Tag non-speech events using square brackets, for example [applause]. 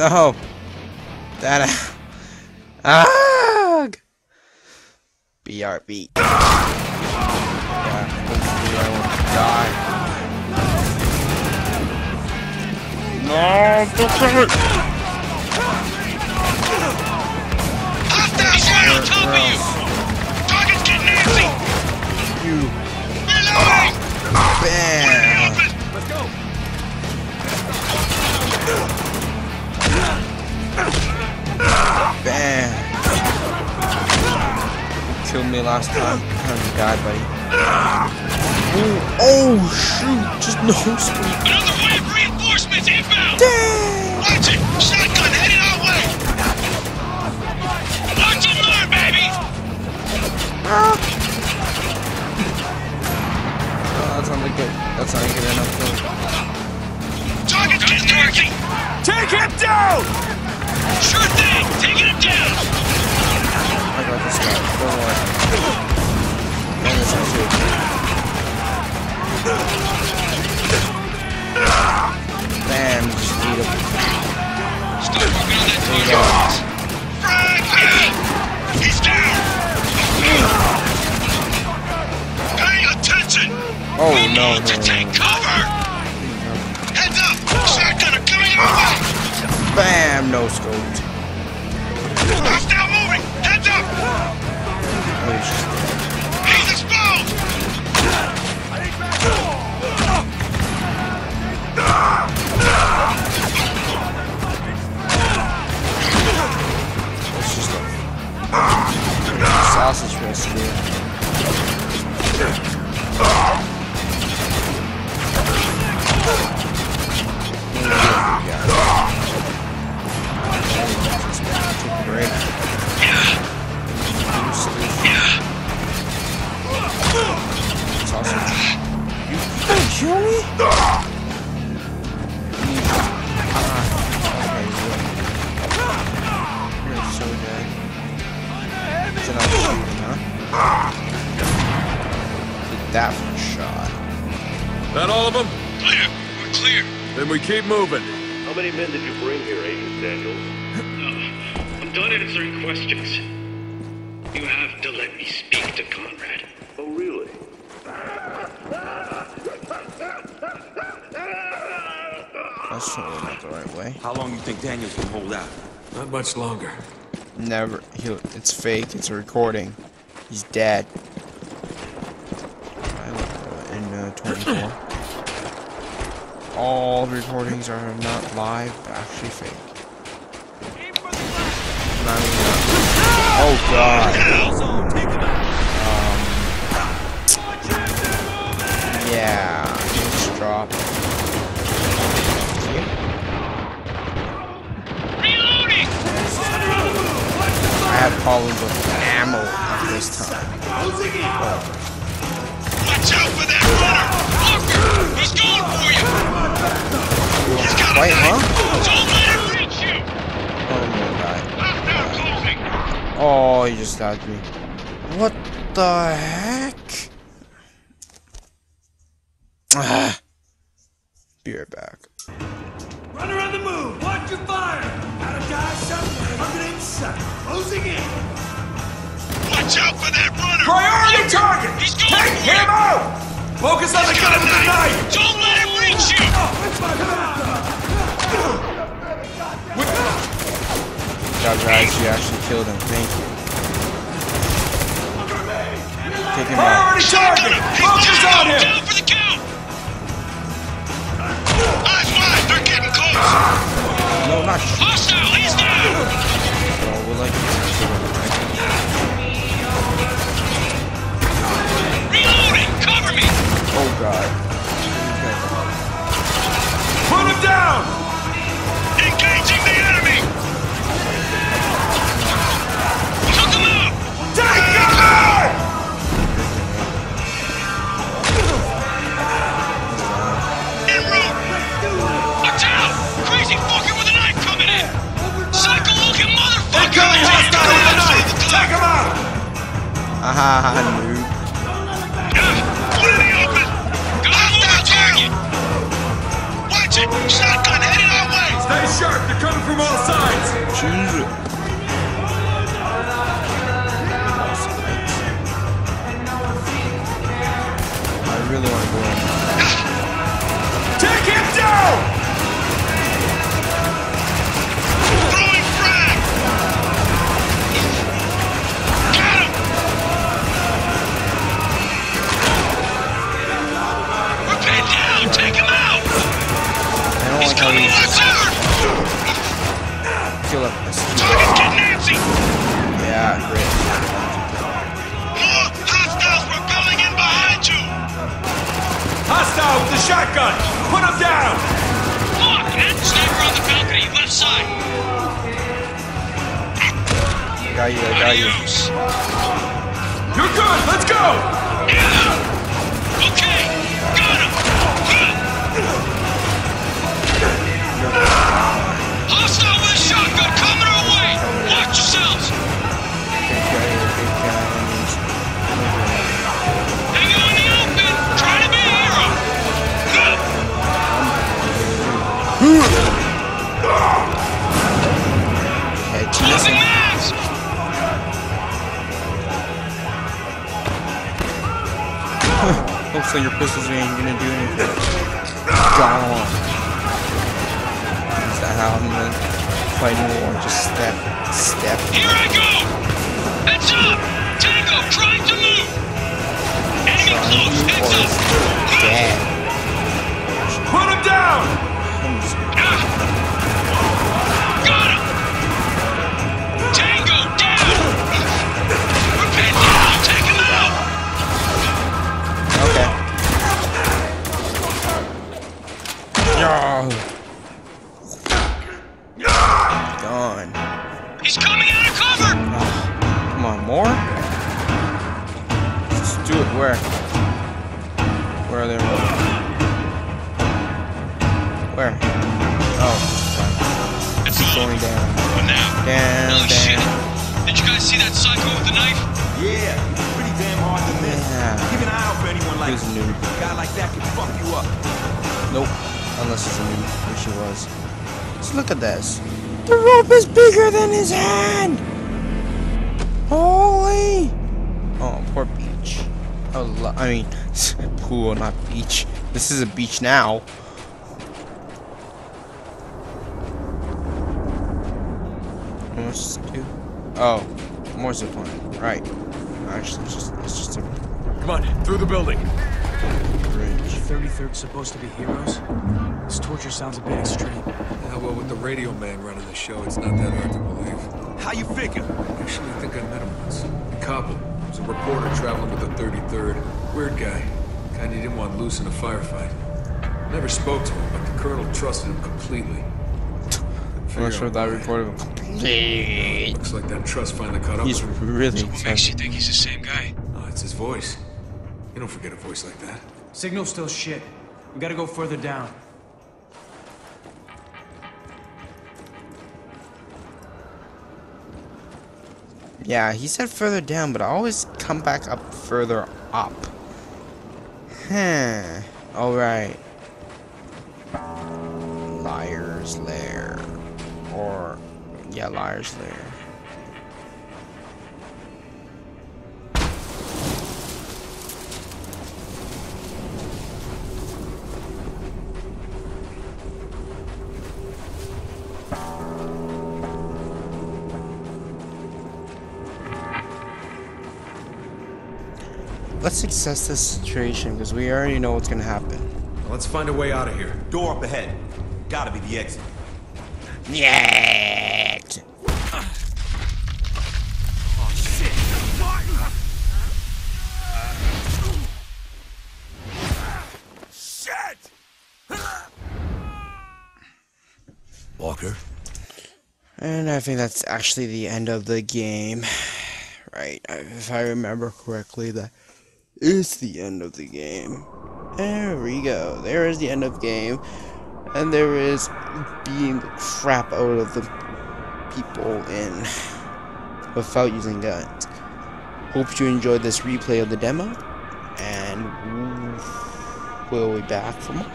No. That. Ah. BRB. Yeah, hopefully I won't die. No, don't kill it. Hostiles right on top of you! Target's getting antsy! You. Reloading! Bam. Open! Bam. Killed me last time. Oh, God, buddy. Oh, oh, shoot. Just no scope. Another wave of reinforcements inbound! Damn. Watch it! Shotgun headed our way! Watch and learn, baby! Oh, that's not good. That's not good enough kill. Target's getting antsy! Take him down! Sure thing! Taking him down! I got this guy. Don't worry. And this one too. Bam, just eat him. Still working on that There you Frag me! He's down! Pay attention! Oh we no, no, no, Bam, no scoped. Hostile moving! Heads up! Oh, he's just dead. He's exposed! It's just a sausage recipe. Kill me? Ah, okay. You're so dead. It's another shooting, huh? Did that for a shot. That all of them? Clear! We're clear! Then we keep moving. How many men did you bring here, Agent Daniels? I'm done answering questions. You have to let me speak to Konrad. Oh, really? That's totally not the right way. How long do you think Daniel can hold out? Not much longer. Never. He'll, it's fake. It's a recording. He's dead. I look in uh, 24. All recordings are not live, but actually fake. Not even that. Oh god. Um. Yeah. Just drop. have problems with ammo at this time. Watch out for that runner! Walker! He's going for you! He's got Wait, huh? Don't let him reach you! Oh my god. Oh, he just stabbed me. What the heck? Ah. Be right back. Runner on the move! Watch your fire! Gotta die someday! 107! losing it. Watch out for that runner. Priority target. He's going Take him it. out. Focus on He's the guy with the knife. Don't let him reach you. Oh, that guys, you actually killed him. Thank you. Take him out! Priority target. Focus on him. Down for the count. Eyes wide. They're getting close. No, not. Hostile. He's down. 人が Aha, noob. One in the open! Got! Watch it! Shotgun headed our way! Stay sharp. They're coming from all sides. Jesus. Got you, I got you. You're good. Let's go. Hopefully your pistols ain't gonna do anything. Gone. Is that how I'm gonna fight war? Just step, step. Here I go! Heads up! Tango trying to move! Enemy close! Heads up! dead. Put him down. Ah! Where are they? Where? Oh, It's it's going down. for now. Down, Holy shit! Did you guys see that psycho with the knife? Yeah, pretty damn hard to miss. Yeah. Keep an eye out for anyone like He's a noob. A guy like that can fuck you up. Nope. Unless it's a new, which it was. So look at this. The rope is bigger than his hand! Holy! Oh, poor beach. Oh, lo- I mean, pool, not beach. This is a beach now. How much does do? Oh, more zip line. Right. Actually, it's just, it's just a Come on, through the building. bridge. 33rd supposed to be heroes? This torture sounds a bit extreme. Yeah, well, with the radio man running the show, it's not that hard to believe. How you figure? Actually, I think I met him once. In Kabul. He a reporter traveling with the 33rd. Weird guy. Kind you didn't want loose in a firefight. Never spoke to him, but the colonel trusted him completely. I'm not sure that Figure out recorded him Looks like that trust finally caught up He's with him. really What makes you think he's the same guy? Oh, it's his voice. You don't forget a voice like that. Signal's still shit. We gotta go further down. Yeah, he said further down, but I always come back up further up. Huh. Alright. Liar's Lair. Or, yeah, Liar's Lair. Let's assess this situation because we already know what's gonna happen. Let's find a way out of here. Door up ahead. Gotta be the exit. Yeah. Walker? And I think that's actually the end of the game. [sighs] Right, if I remember correctly, that is the end of the game. There we go. There is the end of the game. And there is beating the crap out of the people in [sighs] without using guns. Hope you enjoyed this replay of the demo. And we'll be back for more.